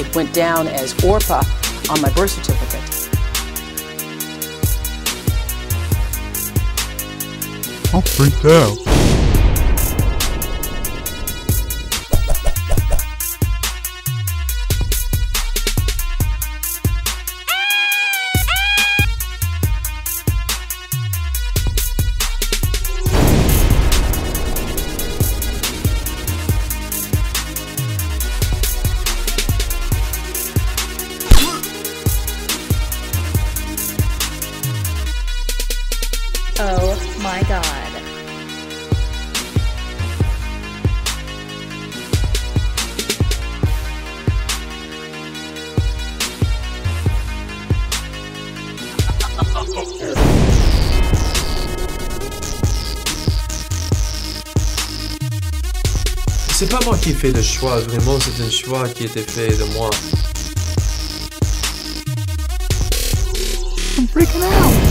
It went down as Orpa on my birth certificate. I'm freaked out. Oh my god. C'est pas moi qui fais le choix, vraiment, c'est un choix qui était fait de moi. I'm freaking out.